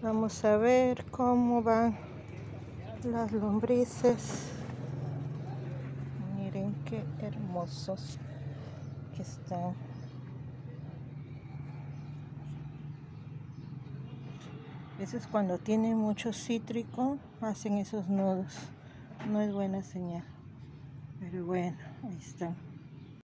Vamos a ver cómo van las lombrices. Miren qué hermosos que están. Eso es cuando tienen mucho cítrico, hacen esos nudos. No es buena señal. Pero bueno, ahí están.